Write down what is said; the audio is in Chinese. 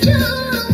这。